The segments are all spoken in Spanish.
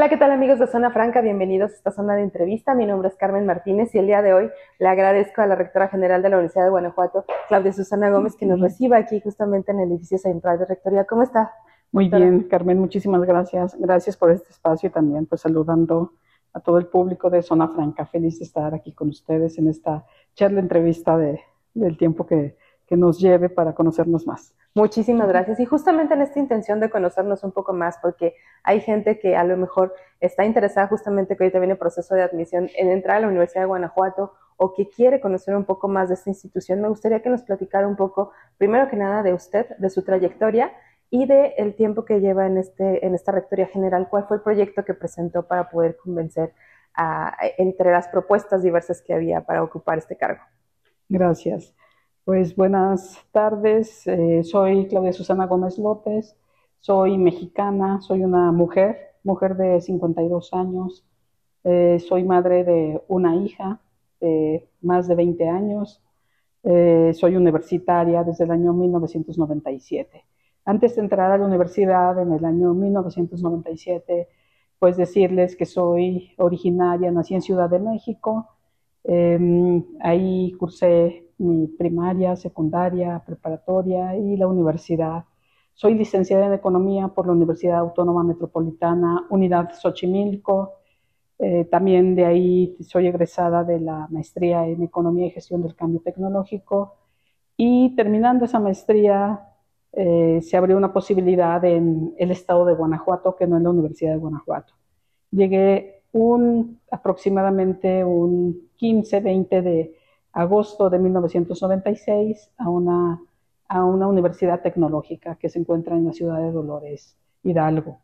Hola, ¿qué tal amigos de Zona Franca? Bienvenidos a esta zona de entrevista. Mi nombre es Carmen Martínez y el día de hoy le agradezco a la rectora general de la Universidad de Guanajuato, Claudia Susana Gómez, que nos reciba aquí justamente en el edificio central de Rectoría. ¿Cómo está? Muy bien, Carmen, muchísimas gracias. Gracias por este espacio y también pues saludando a todo el público de Zona Franca. Feliz de estar aquí con ustedes en esta charla entrevista de, del tiempo que, que nos lleve para conocernos más. Muchísimas gracias. Y justamente en esta intención de conocernos un poco más, porque hay gente que a lo mejor está interesada justamente que ahorita viene el proceso de admisión en entrar a la Universidad de Guanajuato o que quiere conocer un poco más de esta institución, me gustaría que nos platicara un poco, primero que nada, de usted, de su trayectoria y de el tiempo que lleva en, este, en esta rectoría general. ¿Cuál fue el proyecto que presentó para poder convencer a, entre las propuestas diversas que había para ocupar este cargo? Gracias. Pues buenas tardes, eh, soy Claudia Susana Gómez López, soy mexicana, soy una mujer, mujer de 52 años, eh, soy madre de una hija de más de 20 años, eh, soy universitaria desde el año 1997. Antes de entrar a la universidad en el año 1997, pues decirles que soy originaria, nací en Ciudad de México, em, ahí cursé mi primaria, secundaria, preparatoria y la universidad. Soy licenciada en Economía por la Universidad Autónoma Metropolitana, Unidad Xochimilco. Eh, también de ahí soy egresada de la maestría en Economía y Gestión del Cambio Tecnológico. Y terminando esa maestría, eh, se abrió una posibilidad en el estado de Guanajuato, que no en la Universidad de Guanajuato. Llegué un, aproximadamente un 15, 20 de agosto de 1996 a una, a una universidad tecnológica que se encuentra en la ciudad de Dolores, Hidalgo.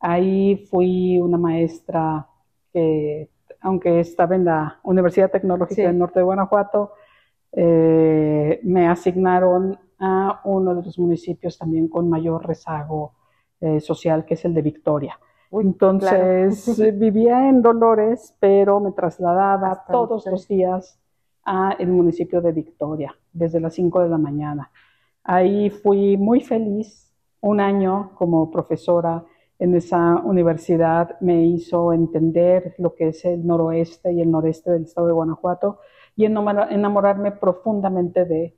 Ahí fui una maestra que, aunque estaba en la Universidad Tecnológica del Norte de Guanajuato, eh, me asignaron a uno de los municipios también con mayor rezago eh, social, que es el de Victoria. Entonces vivía en Dolores, pero me trasladaba todos los días a el municipio de Victoria, desde las 5 de la mañana. Ahí fui muy feliz. Un año como profesora en esa universidad me hizo entender lo que es el noroeste y el noreste del estado de Guanajuato y enamorarme profundamente de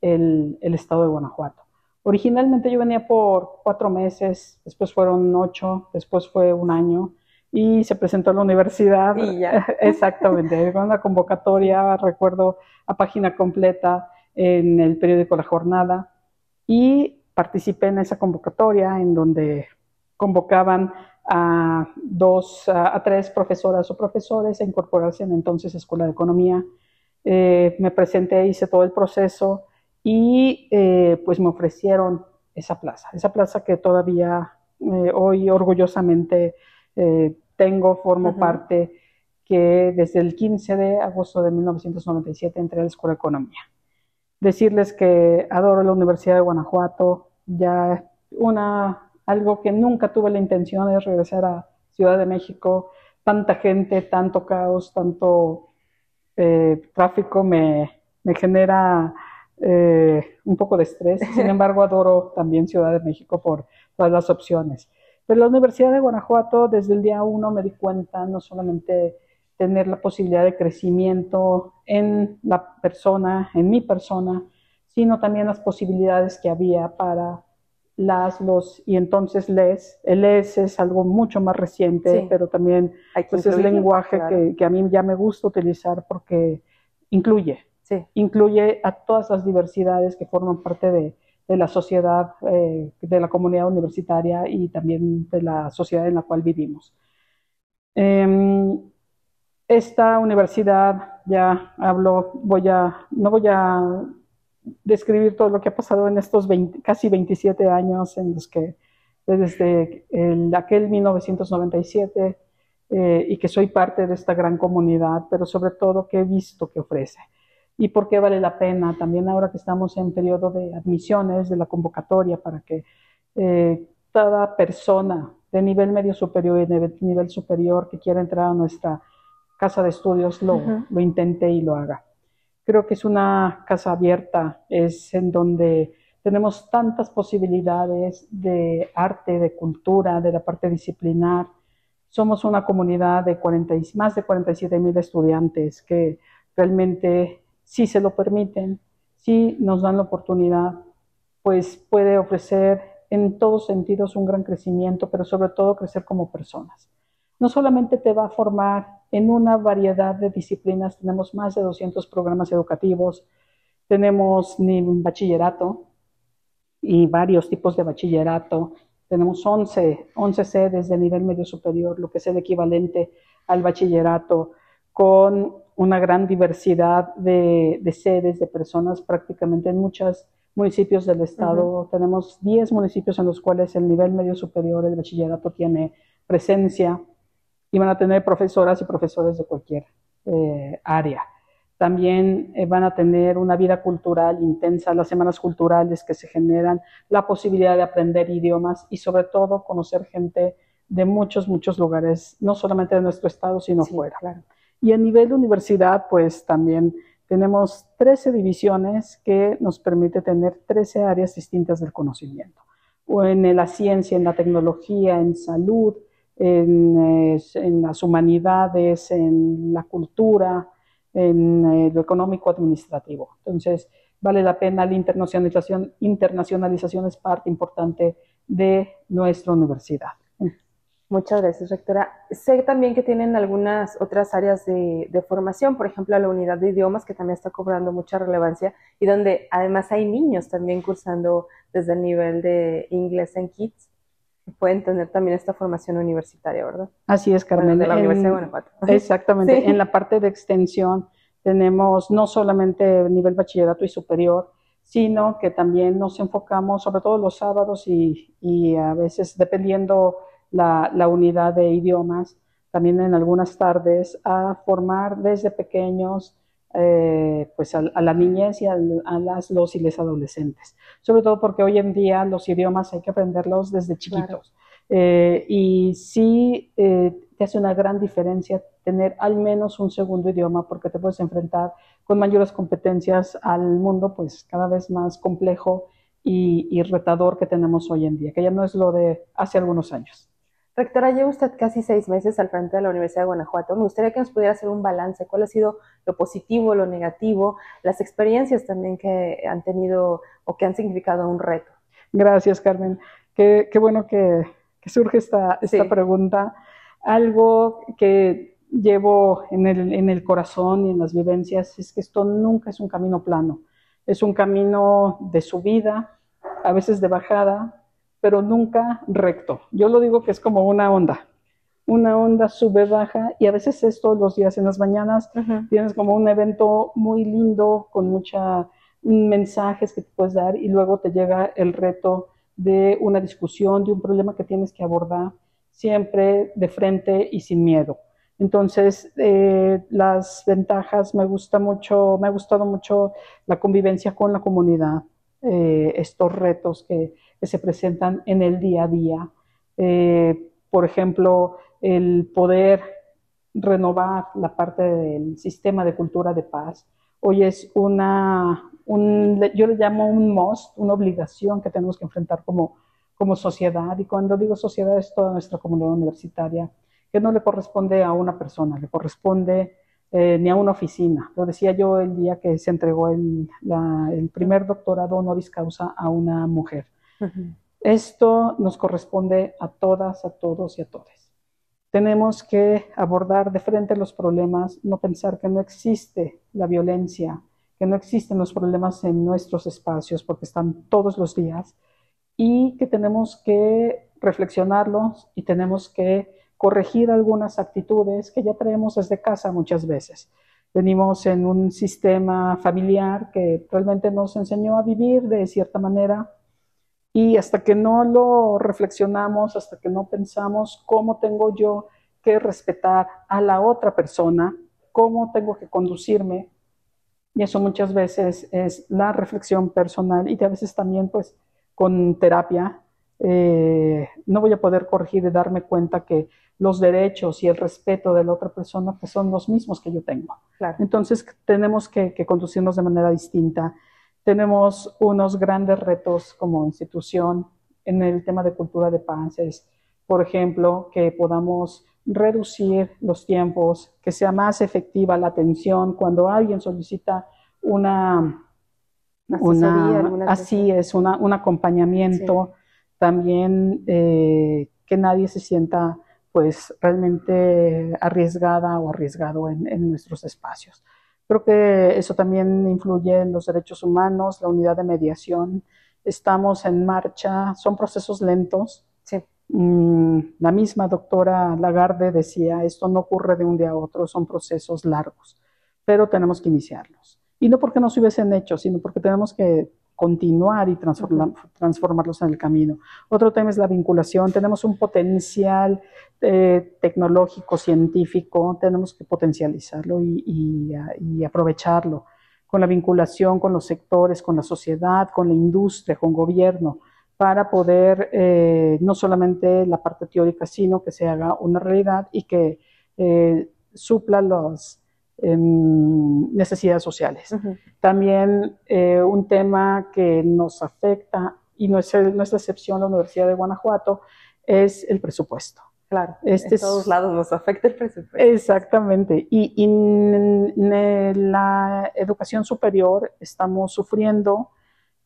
el, el estado de Guanajuato. Originalmente yo venía por cuatro meses, después fueron ocho, después fue un año y se presentó a la universidad. Y ya. Exactamente, con una convocatoria, recuerdo, a página completa en el periódico La Jornada y participé en esa convocatoria en donde convocaban a dos, a, tres profesoras o profesores a incorporarse en entonces Escuela de Economía. Eh, me presenté, hice todo el proceso y eh, pues me ofrecieron esa plaza, esa plaza que todavía eh, hoy orgullosamente eh, tengo, formo parte, que desde el 15 de agosto de 1997 entré a la Escuela de Economía. Decirles que adoro la Universidad de Guanajuato, ya una, algo que nunca tuve la intención de regresar a Ciudad de México, tanta gente, tanto caos, tanto eh, tráfico me, me genera eh, un poco de estrés. Sin embargo, adoro también Ciudad de México por todas las opciones. Pero la Universidad de Guanajuato, desde el día uno me di cuenta no solamente tener la posibilidad de crecimiento en la persona, en mi persona, sino también las posibilidades que había para las, los y entonces les. El les es algo mucho más reciente, pero también pues, es lenguaje que, que, a mí ya me gusta utilizar porque incluye, sí. incluye a todas las diversidades que forman parte de, de la sociedad, eh, de la comunidad universitaria y también de la sociedad en la cual vivimos. Eh, esta universidad, ya hablo, voy a, no voy a describir todo lo que ha pasado en estos 20, casi 27 años en los que desde el, aquel 1997 eh, y que soy parte de esta gran comunidad, pero sobre todo que he visto que ofrece y por qué vale la pena. También ahora que estamos en periodo de admisiones de la convocatoria para que eh, toda persona de nivel medio superior y de nivel superior que quiera entrar a nuestra casa de estudios lo, lo intente y lo haga. Creo que es una casa abierta, es en donde tenemos tantas posibilidades de arte, de cultura, de la parte disciplinar, Somos una comunidad de 40, más de 47 mil estudiantes que realmente, si se lo permiten, si nos dan la oportunidad, pues puede ofrecer en todos sentidos un gran crecimiento, pero sobre todo crecer como personas. No solamente te va a formar en una variedad de disciplinas, tenemos más de 200 programas educativos, tenemos un bachillerato y varios tipos de bachillerato, tenemos 11, 11 sedes de nivel medio superior, lo que es el equivalente al bachillerato, con una gran diversidad de, sedes, de personas prácticamente en muchos municipios del estado. Tenemos 10 municipios en los cuales el nivel medio superior, el bachillerato, tiene presencia y van a tener profesoras y profesores de cualquier eh, área. También eh, van a tener una vida cultural intensa, las semanas culturales que se generan, la posibilidad de aprender idiomas y sobre todo conocer gente de muchos, muchos lugares, no solamente de nuestro estado, sino fuera. Y a nivel de universidad, pues también tenemos 13 divisiones que nos permite tener 13 áreas distintas del conocimiento, en la ciencia, en la tecnología, en salud, en, en las humanidades, en la cultura, en eh, lo económico administrativo. Entonces, vale la pena la internacionalización, internacionalización es parte importante de nuestra universidad. Muchas gracias, rectora. Sé también que tienen algunas otras áreas de, formación, por ejemplo, la unidad de idiomas, que también está cobrando mucha relevancia y donde además hay niños también cursando desde el nivel de inglés en KIDS pueden tener también esta formación universitaria, ¿verdad? Así es, Carmen. de la Universidad de Guanajuato. Exactamente. En la parte de extensión tenemos no solamente nivel bachillerato y superior, sino que también nos enfocamos, sobre todo los sábados y, a veces dependiendo la, la, unidad de idiomas, también en algunas tardes, a formar desde pequeños eh, pues a, la niñez y a, las, los y les adolescentes. Sobre todo porque hoy en día los idiomas hay que aprenderlos desde chiquitos. Eh, y sí eh, te hace una gran diferencia tener al menos un segundo idioma porque te puedes enfrentar con mayores competencias al mundo pues cada vez más complejo y, y retador que tenemos hoy en día, que ya no es lo de hace algunos años. Rectora, lleva usted casi seis meses al frente de la Universidad de Guanajuato. Me gustaría que nos pudiera hacer un balance. ¿Cuál ha sido lo positivo, lo negativo, las experiencias también que han tenido o que han significado un reto? Gracias, Carmen. Qué, bueno que, surge esta, esta pregunta. Algo que llevo en el, en el corazón y en las vivencias es que esto nunca es un camino plano. Es un camino de subida, a veces de bajada, pero nunca recto. Yo lo digo que es como una onda. Una onda sube, baja y a veces es todos los días. En las mañanas tienes como un evento muy lindo con muchos mensajes que te puedes dar y luego te llega el reto de una discusión, de un problema que tienes que abordar siempre de frente y sin miedo. Entonces, eh, las ventajas, me gusta mucho, me ha gustado mucho la convivencia con la comunidad, eh, estos retos que, se presentan en el día a día. Eh, por ejemplo, el poder renovar la parte del sistema de cultura de paz. Hoy es una, un, yo le llamo un must, una obligación que tenemos que enfrentar como, como sociedad. Y cuando digo sociedad es toda nuestra comunidad universitaria, que no le corresponde a una persona, le corresponde eh, ni a una oficina. Lo decía yo el día que se entregó el, el primer doctorado honoris causa a una mujer. Esto nos corresponde a todas, a todos y a todos. Tenemos que abordar de frente los problemas, no pensar que no existe la violencia, que no existen los problemas en nuestros espacios porque están todos los días y que tenemos que reflexionarlos y tenemos que corregir algunas actitudes que ya traemos desde casa muchas veces. Venimos en un sistema familiar que realmente nos enseñó a vivir de cierta manera y hasta que no lo reflexionamos, hasta que no pensamos cómo tengo yo que respetar a la otra persona, cómo tengo que conducirme, y eso muchas veces es la reflexión personal y a veces también pues con terapia, eh, no voy a poder corregir y darme cuenta que los derechos y el respeto de la otra persona pues, son los mismos que yo tengo. Entonces tenemos que, que conducirnos de manera distinta. Tenemos unos grandes retos como institución en el tema de cultura de paz, es por ejemplo, que podamos reducir los tiempos, que sea más efectiva la atención cuando alguien solicita una, una así es, una, un acompañamiento, también eh, que nadie se sienta pues realmente arriesgada o arriesgado en, en, nuestros espacios. Creo que eso también influye en los derechos humanos, la unidad de mediación. Estamos en marcha, son procesos lentos, Mm, la misma doctora Lagarde decía, esto no ocurre de un día a otro, son procesos largos, pero tenemos que iniciarlos. Y no porque no se hubiesen hecho, sino porque tenemos que continuar y transformarlos en el camino. Otro tema es la vinculación. Tenemos un potencial eh, tecnológico, científico, tenemos que potencializarlo y, y aprovecharlo con la vinculación con los sectores, con la sociedad, con la industria, con gobierno para poder eh, no solamente la parte teórica, sino que se haga una realidad y que eh, supla las em, necesidades sociales. También eh, un tema que nos afecta, y no es, no es excepción la Universidad de Guanajuato, es el presupuesto. Claro, este en todos lados nos afecta el presupuesto. Exactamente. Y, en, la educación superior estamos sufriendo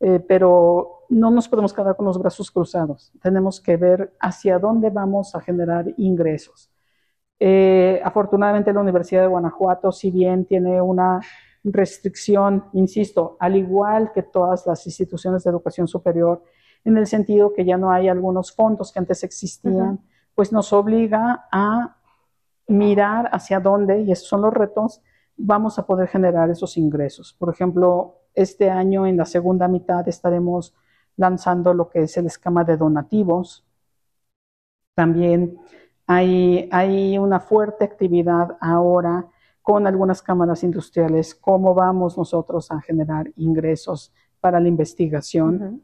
eh, pero no nos podemos quedar con los brazos cruzados. Tenemos que ver hacia dónde vamos a generar ingresos. Eh, afortunadamente la Universidad de Guanajuato, si bien tiene una restricción, insisto, al igual que todas las instituciones de educación superior, en el sentido que ya no hay algunos fondos que antes existían, pues nos obliga a mirar hacia dónde, y esos son los retos, vamos a poder generar esos ingresos. Por ejemplo, este año, en la segunda mitad, estaremos lanzando lo que es el esquema de donativos. También hay, hay una fuerte actividad ahora con algunas cámaras industriales, cómo vamos nosotros a generar ingresos para la investigación.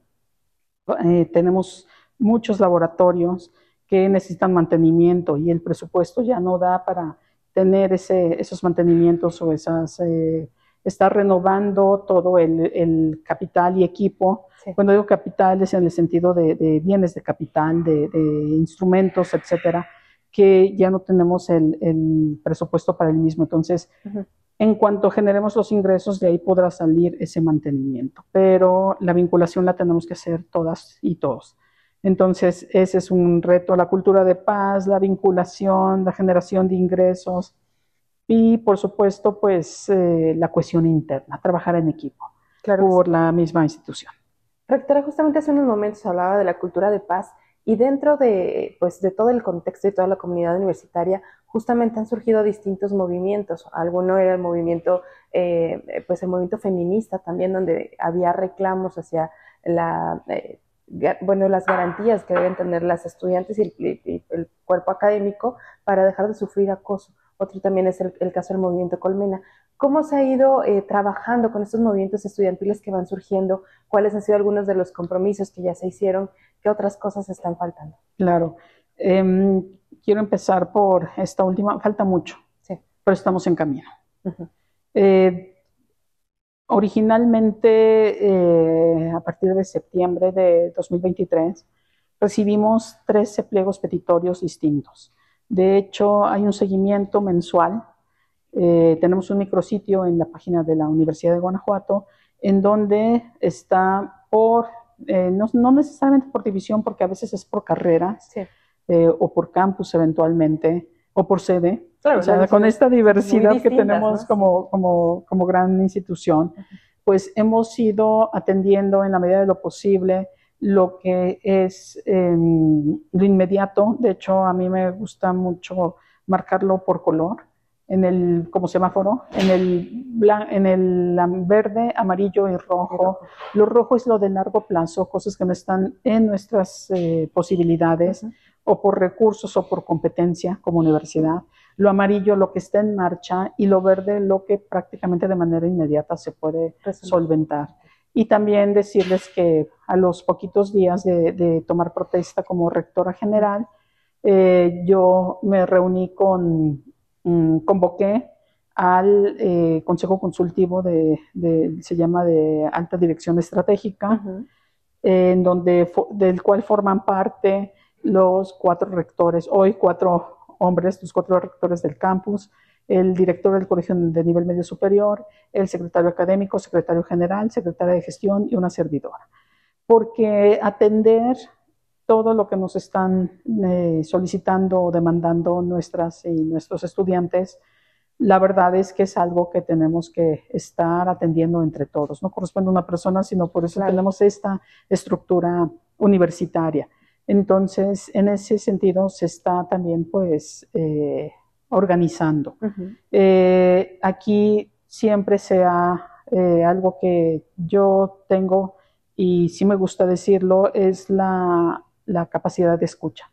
Eh, tenemos muchos laboratorios que necesitan mantenimiento y el presupuesto ya no da para tener ese, esos mantenimientos o esas eh, está renovando todo el, capital y equipo. Cuando digo capital es en el sentido de, bienes de capital, de, instrumentos, etcétera, que ya no tenemos el, presupuesto para el mismo. Entonces, en cuanto generemos los ingresos, de ahí podrá salir ese mantenimiento. Pero la vinculación la tenemos que hacer todas y todos. Entonces, ese es un reto, la cultura de paz, la vinculación, la generación de ingresos y por supuesto, pues eh, la cuestión interna, trabajar en equipo por la misma institución. Rectora, justamente hace unos momentos hablaba de la cultura de paz y dentro de, pues, de todo el contexto y toda la comunidad universitaria, justamente han surgido distintos movimientos. Alguno era el movimiento, eh, pues el movimiento feminista también, donde había reclamos hacia la, eh, bueno, las garantías que deben tener las estudiantes y el cuerpo académico para dejar de sufrir acoso otro también es el, caso del movimiento Colmena. ¿Cómo se ha ido eh, trabajando con estos movimientos estudiantiles que van surgiendo? ¿Cuáles han sido algunos de los compromisos que ya se hicieron? ¿Qué otras cosas están faltando? Claro. Em, quiero empezar por esta última. Falta mucho, sí. pero estamos en camino. Eh, originalmente, eh, a partir de septiembre de 2023, recibimos 13 pliegos petitorios distintos. De hecho, hay un seguimiento mensual. Eh, tenemos un micrositio en la página de la Universidad de Guanajuato en donde está por, eh, no, necesariamente por división, porque a veces es por carrera eh, o por campus eventualmente, o por sede. o sea, con esta diversidad que tenemos como, como, como, gran institución, pues hemos ido atendiendo en la medida de lo posible lo que es em, lo inmediato. De hecho, a mí me gusta mucho marcarlo por color, en el, como semáforo, en el, en el verde, amarillo y rojo. Lo rojo es lo de largo plazo, cosas que no están en nuestras eh, posibilidades, o por recursos o por competencia como universidad. Lo amarillo, lo que está en marcha, y lo verde, lo que prácticamente de manera inmediata se puede solventar. Y también decirles que a los poquitos días de, tomar protesta como rectora general, eh, yo me reuní con, mm, convoqué al eh, Consejo Consultivo de, se llama de Alta Dirección Estratégica, en donde, del cual forman parte los cuatro rectores, hoy cuatro hombres, los cuatro rectores del campus, el director del colegio de nivel medio superior, el secretario académico, secretario general, secretaria de gestión y una servidora. Porque atender todo lo que nos están eh, solicitando o demandando nuestras y nuestros estudiantes, la verdad es que es algo que tenemos que estar atendiendo entre todos. No corresponde a una persona, sino por eso tenemos esta estructura universitaria. Entonces, en ese sentido, se está también, pues, eh, organizando. Eh, aquí siempre sea eh, algo que yo tengo, y sí me gusta decirlo, es la, la capacidad de escucha.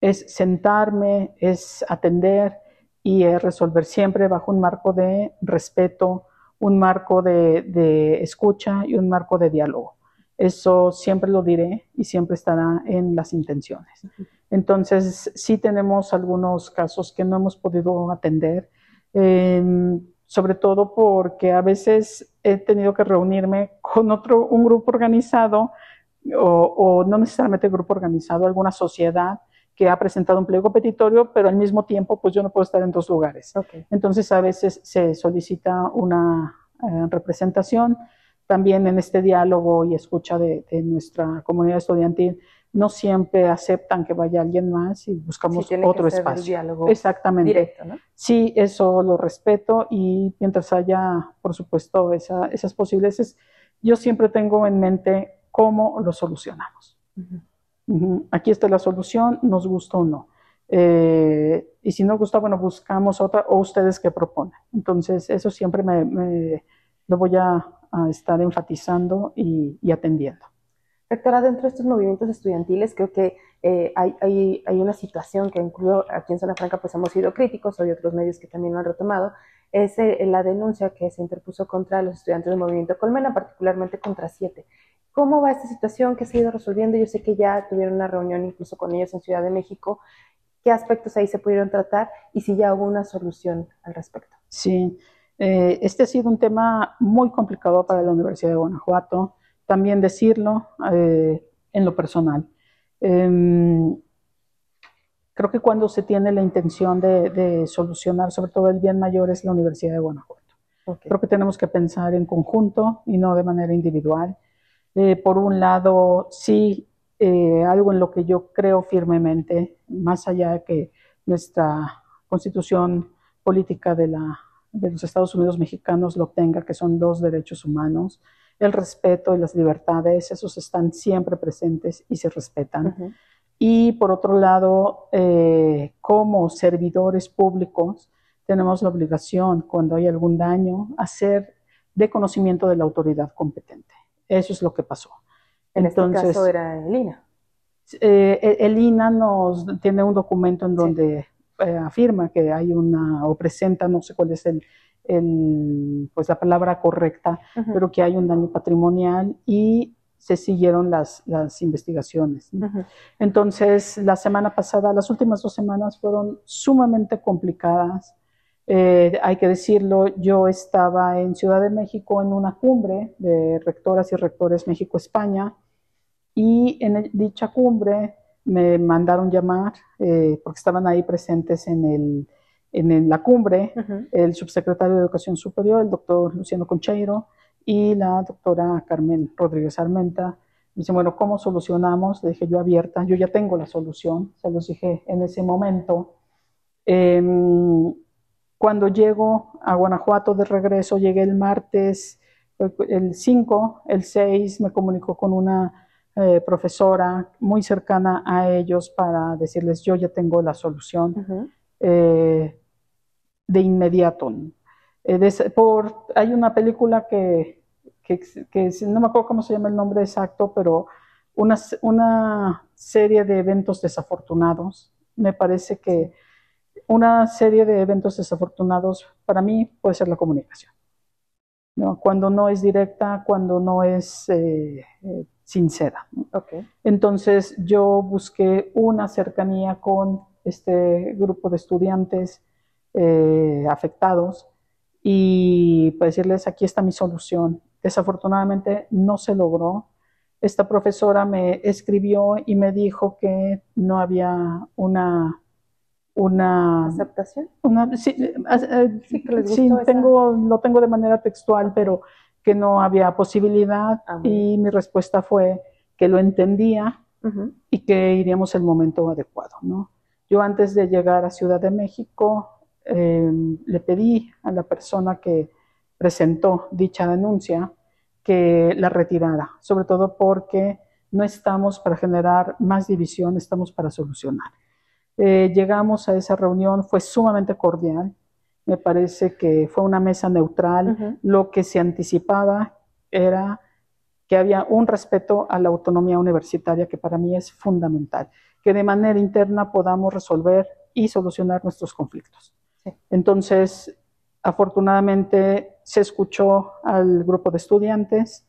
Es sentarme, es atender y es resolver siempre bajo un marco de respeto, un marco de, de escucha y un marco de diálogo. Eso siempre lo diré y siempre estará en las intenciones. Entonces, sí tenemos algunos casos que no hemos podido atender, em, sobre todo porque a veces he tenido que reunirme con otro, un grupo organizado o, no necesariamente grupo organizado, alguna sociedad que ha presentado un pliego petitorio, pero al mismo tiempo, pues yo no puedo estar en dos lugares. Entonces, a veces se solicita una eh, representación. También en este diálogo y escucha de nuestra comunidad estudiantil, no siempre aceptan que vaya alguien más y buscamos otro espacio. diálogo Exactamente. Directo, ¿no? Sí, eso lo respeto y mientras haya, por supuesto, esas posibilidades, yo siempre tengo en mente cómo lo solucionamos. Aquí está la solución, nos gusta o no. Eh, y si no gusta, bueno, buscamos otra o ustedes que proponen. Entonces, eso siempre me, lo voy a, estar enfatizando y atendiendo. Rectora, dentro de estos movimientos estudiantiles creo que eh, hay, hay, hay, una situación que incluso aquí en Zona Franca pues hemos sido críticos, hay otros medios que también lo han retomado, es eh, la denuncia que se interpuso contra los estudiantes del movimiento Colmena, particularmente contra siete. ¿Cómo va esta situación? ¿Qué se ha ido resolviendo? Yo sé que ya tuvieron una reunión incluso con ellos en Ciudad de México. ¿Qué aspectos ahí se pudieron tratar y si ya hubo una solución al respecto? Sí, eh, este ha sido un tema muy complicado para la Universidad de Guanajuato también decirlo eh, en lo personal. Em, creo que cuando se tiene la intención de, solucionar sobre todo el bien mayor es la Universidad de Guanajuato. Creo que tenemos que pensar en conjunto y no de manera individual. Eh, por un lado, sí, algo en lo que yo creo firmemente, más allá de que nuestra constitución política de, la, de los Estados Unidos mexicanos lo tenga, que son dos derechos humanos, el respeto y las libertades, esos están siempre presentes y se respetan. Y por otro lado, eh, como servidores públicos, tenemos la obligación, cuando hay algún daño, hacer de conocimiento de la autoridad competente. Eso es lo que pasó. En este caso era el INA. Eh, el INA nos tiene un documento en donde eh, afirma que hay una, o presenta, no sé cuál es el, pues la palabra correcta, pero que hay un daño patrimonial y se siguieron las, las investigaciones. Entonces, la semana pasada, las últimas dos semanas fueron sumamente complicadas. Eh, hay que decirlo, yo estaba en Ciudad de México en una cumbre de rectoras y rectores México-España y en dicha cumbre me mandaron llamar eh, porque estaban ahí presentes en el en, la cumbre el subsecretario de Educación Superior, el doctor Luciano Concheiro, y la doctora Carmen Rodríguez Armenta. Dice, bueno, ¿cómo solucionamos? Le dije yo abierta, yo ya tengo la solución, se los dije en ese momento. Em, cuando llego a Guanajuato de regreso, llegué el martes, el 5, el 6, me comunicó con una eh, profesora muy cercana a ellos para decirles, yo ya tengo la solución de inmediato. Eh, por, hay una película que, que, no me acuerdo cómo se llama el nombre exacto, pero una, una serie de eventos desafortunados. Me parece que una serie de eventos desafortunados para mí puede ser la comunicación. ¿No? Cuando no es directa, cuando no es eh, eh, sincera. Entonces yo busqué una cercanía con este grupo de estudiantes eh, afectados y pues decirles aquí está mi solución. Desafortunadamente no se logró. esta profesora me escribió y me dijo que no había una una aceptación. Una, sí, eh, eh, sí, tengo, lo tengo de manera textual, pero que no había posibilidad ah, y mi respuesta fue que lo entendía y que iríamos el momento adecuado, ¿no? Yo antes de llegar a Ciudad de México em, le pedí a la persona que presentó dicha denuncia que la retirara, sobre todo porque no estamos para generar más división, estamos para solucionar. Eh, llegamos a esa reunión, fue sumamente cordial, me parece que fue una mesa neutral, lo que se anticipaba era que había un respeto a la autonomía universitaria que para mí es fundamental, que de manera interna podamos resolver y solucionar nuestros conflictos. Entonces, afortunadamente se escuchó al grupo de estudiantes,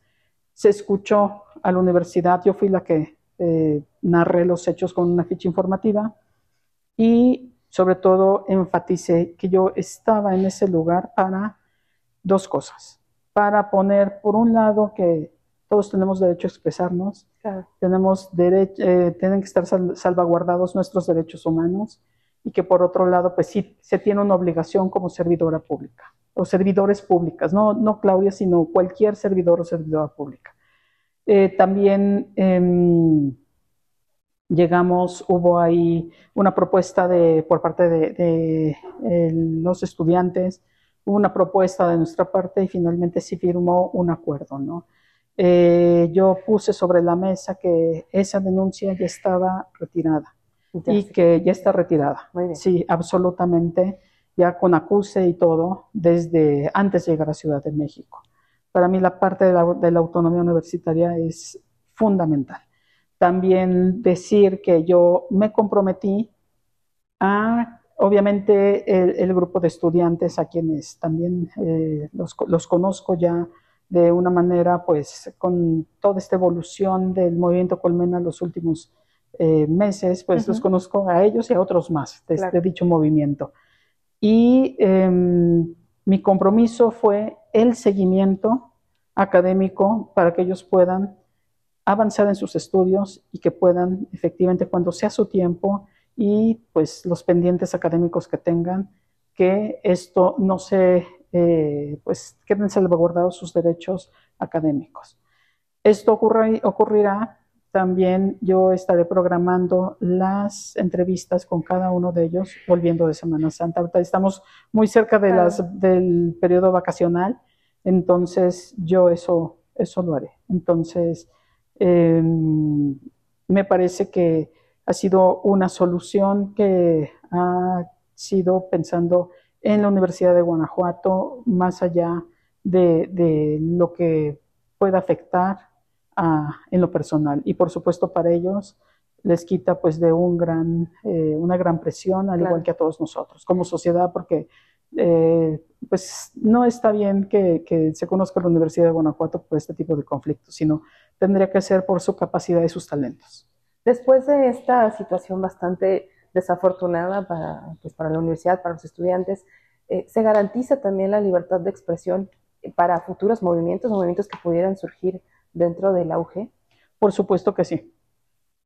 se escuchó a la universidad, yo fui la que eh, narré los hechos con una ficha informativa y sobre todo enfaticé que yo estaba en ese lugar para dos cosas, para poner por un lado que todos tenemos derecho a expresarnos, tenemos derecho, eh, tienen que estar salvaguardados nuestros derechos humanos y que por otro lado, pues sí, se tiene una obligación como servidora pública o servidores públicas, no, no Claudia, sino cualquier servidor o servidora pública. Eh, también em, llegamos, hubo ahí una propuesta de, por parte de, los estudiantes, hubo una propuesta de nuestra parte y finalmente se firmó un acuerdo, ¿no? Eh, yo puse sobre la mesa que esa denuncia ya estaba retirada y que ya está retirada. Sí, absolutamente, ya con acuse y todo, desde antes de llegar a Ciudad de México. Para mí la parte de la autonomía universitaria es fundamental. También decir que yo me comprometí a, obviamente, el, grupo de estudiantes a quienes también eh, los, conozco ya de una manera, pues, con toda esta evolución del movimiento Colmena los últimos eh, meses, pues los conozco a ellos y a otros más de, este dicho movimiento. Y em, mi compromiso fue el seguimiento académico para que ellos puedan avanzar en sus estudios y que puedan efectivamente cuando sea su tiempo y pues los pendientes académicos que tengan, que esto no se, eh, pues queden salvaguardados sus derechos académicos. Esto ocurrirá también, yo estaré programando las entrevistas con cada uno de ellos volviendo de Semana Santa. Ahorita estamos muy cerca de las, del periodo vacacional, entonces yo eso, eso lo haré. Entonces, Em, me parece que ha sido una solución que ha sido pensando en la Universidad de Guanajuato, más allá de, lo que pueda afectar en lo personal. Y por supuesto para ellos les quita pues de un gran, eh, una gran presión, al igual que a todos nosotros como sociedad, porque eh, pues no está bien que, que, se conozca la Universidad de Guanajuato por este tipo de conflictos, sino tendría que ser por su capacidad y sus talentos. Después de esta situación bastante desafortunada para, pues, para la universidad, para los estudiantes, eh, ¿se garantiza también la libertad de expresión para futuros movimientos, movimientos que pudieran surgir dentro del auge? Por supuesto que sí.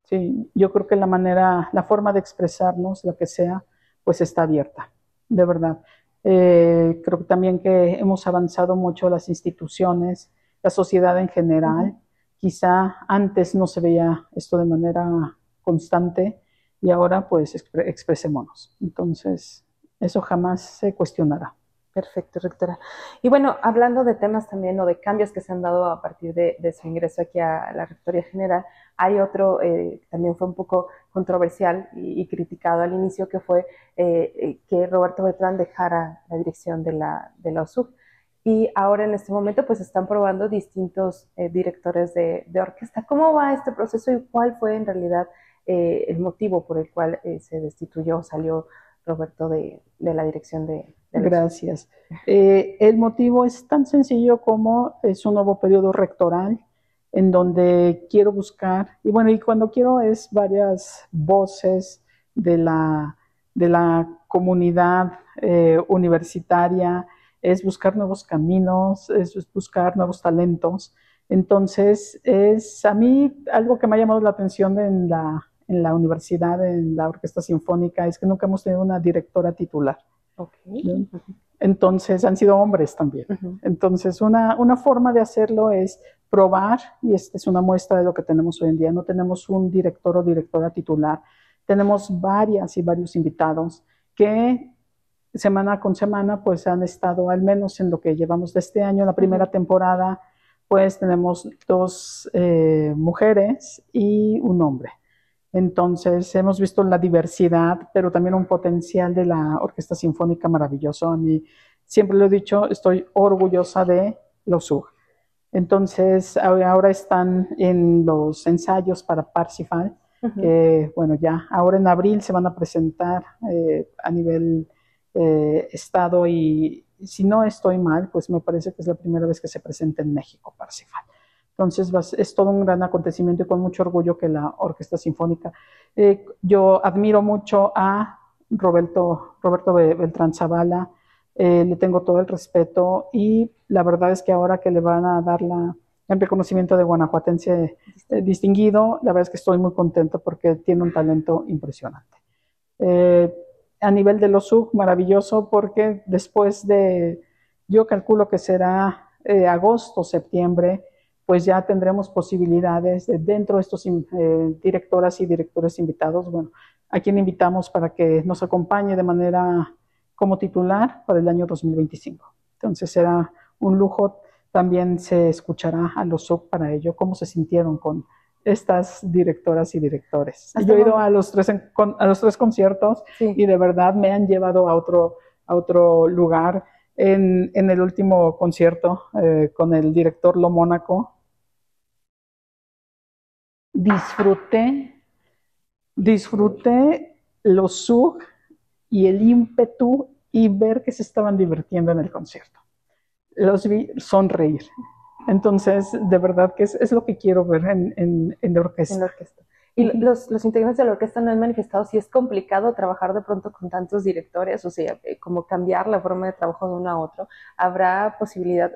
Sí, yo creo que la manera, la forma de expresarnos, la que sea, pues está abierta, de verdad. Eh, creo también que hemos avanzado mucho las instituciones, la sociedad en general. Quizá antes no se veía esto de manera constante y ahora pues expresémonos. Entonces, eso jamás se cuestionará. Perfecto, rectora. Y bueno, hablando de temas también o de cambios que se han dado a partir de, su ingreso aquí a la Rectoría General, hay otro, eh, también fue un poco controversial y, criticado al inicio, que fue eh, eh, que Roberto Beltrán dejara la dirección de la, de. Y ahora en este momento pues están probando distintos directores de, orquesta. ¿Cómo va este proceso y cuál fue en realidad el motivo por el cual se destituyó, salió Roberto de, de la dirección de, Gracias. Eh, el motivo es tan sencillo como es un nuevo periodo rectoral en donde quiero buscar, y bueno, y cuando quiero es varias voces de la, de la comunidad eh, universitaria, es buscar nuevos caminos, es buscar nuevos talentos. Entonces, es a mí algo que me ha llamado la atención en la, en la universidad, en la Orquesta Sinfónica, es que nunca hemos tenido una directora titular. Okay. Entonces, han sido hombres también. Entonces, una, una forma de hacerlo es probar, y esta es una muestra de lo que tenemos hoy en día. No tenemos un director o directora titular, tenemos varias y varios invitados que semana con semana pues han estado al menos en lo que llevamos de este año, la primera temporada pues tenemos dos eh, mujeres y un hombre. Entonces hemos visto la diversidad, pero también un potencial de la Orquesta Sinfónica maravilloso. A mí siempre lo he dicho, estoy orgullosa de los UG. Entonces ahora están en los ensayos para Parsifal, bueno, ya ahora en abril se van a presentar eh, a nivel eh, estado y si no estoy mal, pues me parece que es la primera vez que se presenta en México Parsifal. Entonces es todo un gran acontecimiento y con mucho orgullo que la Orquesta Sinfónica. Eh, yo admiro mucho a Roberto, Roberto Beltrán Zavala, eh, le tengo todo el respeto y la verdad es que ahora que le van a dar la, el reconocimiento de guanajuatense distinguido, la verdad es que estoy muy contento porque tiene un talento impresionante. A nivel de los SUG, maravilloso porque después de, yo calculo que será agosto, septiembre, pues ya tendremos posibilidades dentro de estos eh, directoras y directores invitados, bueno, a quien invitamos para que nos acompañe de manera como titular para el año 2025. Entonces será un lujo, también se escuchará a los para ello, cómo se sintieron con estas directoras y directores. Yo he ido a los tres, a los tres conciertos y de verdad me han llevado a otro, a otro lugar. En, en el último concierto eh, con el director Lo Mónaco, disfruté, disfruté los SUG y el ímpetu y ver que se estaban divirtiendo en el concierto. Los vi sonreír. Entonces, de verdad que es, lo que quiero ver en, en, en la orquesta. Y los, los, integrantes de la orquesta no han manifestado si es complicado trabajar de pronto con tantos directores, o sea, eh, como cambiar la forma de trabajo de uno a otro. Habrá posibilidad,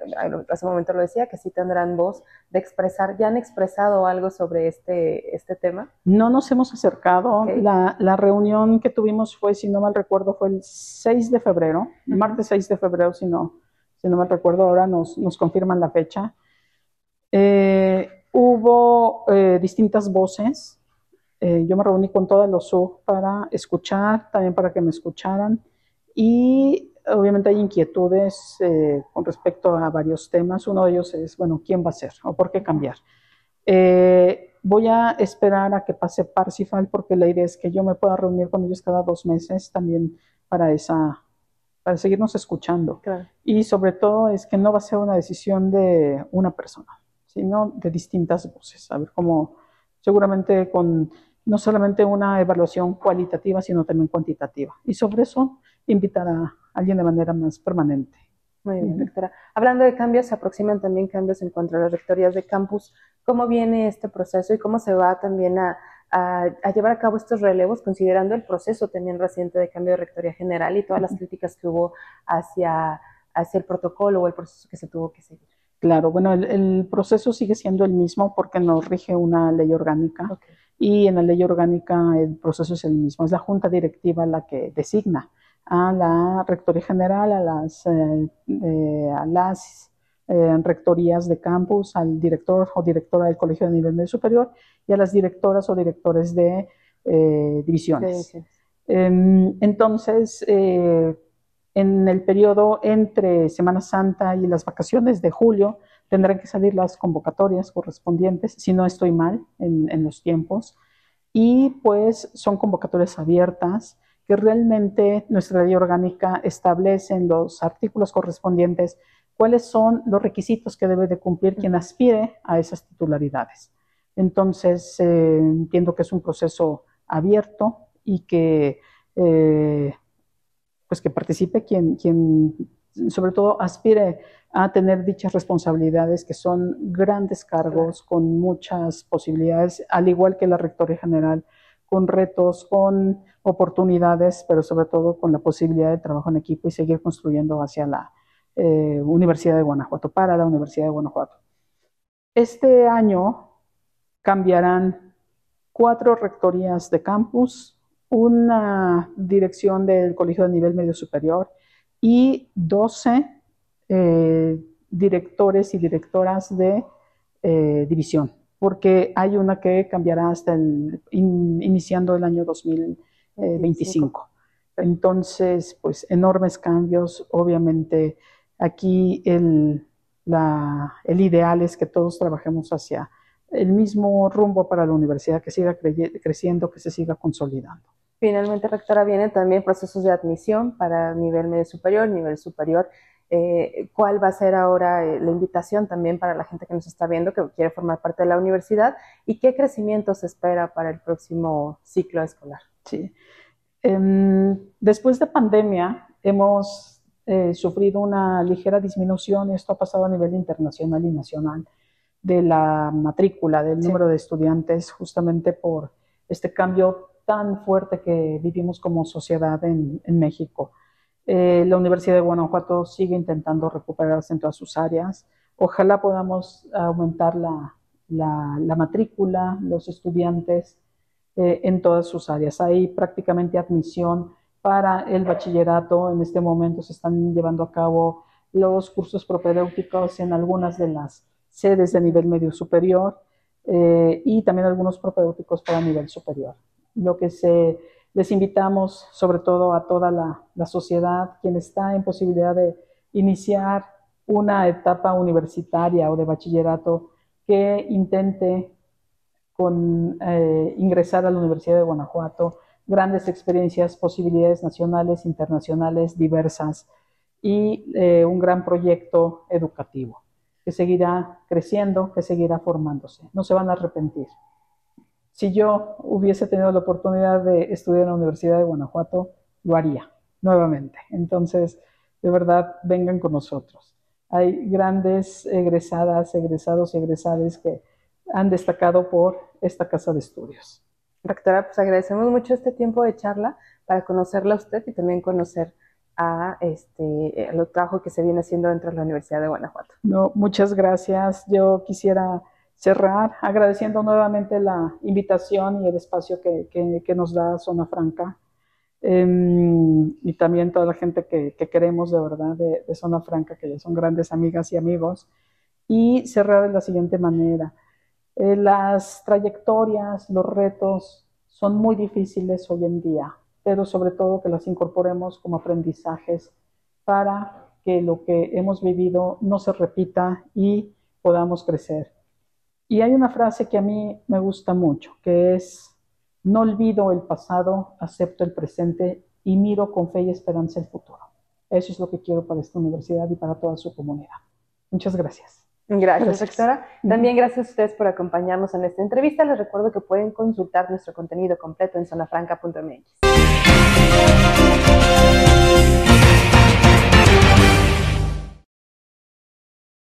hace un momento lo decía, que sí tendrán voz de expresar, ¿ya han expresado algo sobre este, este tema? No nos hemos acercado. La, la, reunión que tuvimos fue, si no mal recuerdo, fue el 6 de febrero, martes 6 de febrero, si no, si no mal recuerdo, ahora nos, nos confirman la fecha. Eh, hubo eh, distintas voces eh, yo me reuní con todos los SUG para escuchar, también para que me escucharan y obviamente hay inquietudes eh, con respecto a varios temas. Uno de ellos es, bueno, ¿quién va a ser o por qué cambiar? Eh, voy a esperar a que pase Parsifal porque la idea es que yo me pueda reunir con ellos cada dos meses también para esa para seguirnos escuchando. Y sobre todo es que no va a ser una decisión de una persona, sino de distintas voces. A ver cómo, seguramente con no solamente una evaluación cualitativa, sino también cuantitativa. Y sobre eso, invitar a alguien de manera más permanente. Muy bien, doctora. Hablando de cambios, se aproximan también cambios en cuanto a las rectorías de campus. ¿Cómo viene este proceso y cómo se va también a, llevar a cabo estos relevos, considerando el proceso también reciente de cambio de rectoría general y todas las críticas que hubo hacia, hacia el protocolo o el proceso que se tuvo que seguir? Claro, bueno, el, proceso sigue siendo el mismo porque nos rige una ley orgánica y en la ley orgánica el proceso es el mismo. Es la junta directiva la que designa a la rectoría general, a las, eh, eh, a las eh, rectorías de campus, al director o directora del colegio de nivel medio superior y a las directoras o directores de divisiones. Em, entonces, en el periodo entre Semana Santa y las vacaciones de julio, tendrán que salir las convocatorias correspondientes, si no estoy mal en, los tiempos, y pues son convocatorias abiertas que realmente nuestra ley orgánica establece en los artículos correspondientes cuáles son los requisitos que debe de cumplir quien aspire a esas titularidades. Entonces, eh, entiendo que es un proceso abierto y que, eh, pues que participe quien, quien sobre todo aspire a tener dichas responsabilidades que son grandes cargos con muchas posibilidades, al igual que la Rectoría General, con retos, con oportunidades, pero sobre todo con la posibilidad de trabajo en equipo y seguir construyendo hacia la eh, Universidad de Guanajuato, para la Universidad de Guanajuato. Este año cambiarán cuatro rectorías de campus, una dirección del colegio de nivel medio superior y 12 eh, directores y directoras de eh, división, porque hay una que cambiará hasta el, iniciando el año 2025. Entonces, pues enormes cambios. Obviamente, aquí el, el ideal es que todos trabajemos hacia el mismo rumbo para la universidad, que siga creciendo, que se siga consolidando. Finalmente, rectora, vienen también procesos de admisión para nivel medio superior, nivel superior. Eh, ¿Cuál va a ser ahora eh, la invitación también para la gente que nos está viendo, que quiere formar parte de la universidad? ¿Y qué crecimiento se espera para el próximo ciclo escolar? Sí. Em, después de pandemia, hemos eh, sufrido una ligera disminución, y esto ha pasado a nivel internacional y nacional, de la matrícula, del número de estudiantes, justamente por este cambio tan fuerte que vivimos como sociedad en, México. Eh, la Universidad de Guanajuato sigue intentando recuperarse en todas sus áreas. Ojalá podamos aumentar la, la, matrícula, los estudiantes eh, en todas sus áreas. Hay prácticamente admisión para el bachillerato. En este momento se están llevando a cabo los cursos propedéuticos en algunas de las sedes de nivel medio superior eh, y también algunos propedéuticos para nivel superior. Lo que les invitamos sobre todo a toda la, la sociedad, quien está en posibilidad de iniciar una etapa universitaria o de bachillerato, que intente con eh, ingresar a la Universidad de Guanajuato, grandes experiencias, posibilidades nacionales, internacionales, diversas y eh, un gran proyecto educativo que seguirá creciendo, que seguirá formándose. No se van a arrepentir. Si yo hubiese tenido la oportunidad de estudiar en la Universidad de Guanajuato, lo haría nuevamente. Entonces, de verdad, vengan con nosotros. Hay grandes egresadas, egresados y egresades que han destacado por esta casa de estudios. Doctora, pues agradecemos mucho este tiempo de charla para conocerla a usted y también conocer a este el trabajo que se viene haciendo dentro de la Universidad de Guanajuato. No, muchas gracias. Yo quisiera cerrar agradeciendo nuevamente la invitación y el espacio que, que, nos da Zona Franca em, y también toda la gente que, queremos de verdad de, de, Zona Franca, que ya son grandes amigas y amigos, y cerrar de la siguiente manera. Eh, las trayectorias, los retos son muy difíciles hoy en día, pero sobre todo que las incorporemos como aprendizajes para que lo que hemos vivido no se repita y podamos crecer. Y hay una frase que a mí me gusta mucho, que es, no olvido el pasado, acepto el presente y miro con fe y esperanza el futuro. Eso es lo que quiero para esta universidad y para toda su comunidad. Muchas Gracias, doctora. También gracias a ustedes por acompañarnos en esta entrevista. Les recuerdo que pueden consultar nuestro contenido completo en zonafranca.mx.